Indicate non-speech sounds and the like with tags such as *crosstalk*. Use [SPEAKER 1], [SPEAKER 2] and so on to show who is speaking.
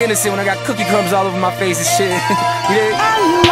[SPEAKER 1] innocent when I got cookie crumbs all over my face and shit. *laughs*
[SPEAKER 2] Yeah.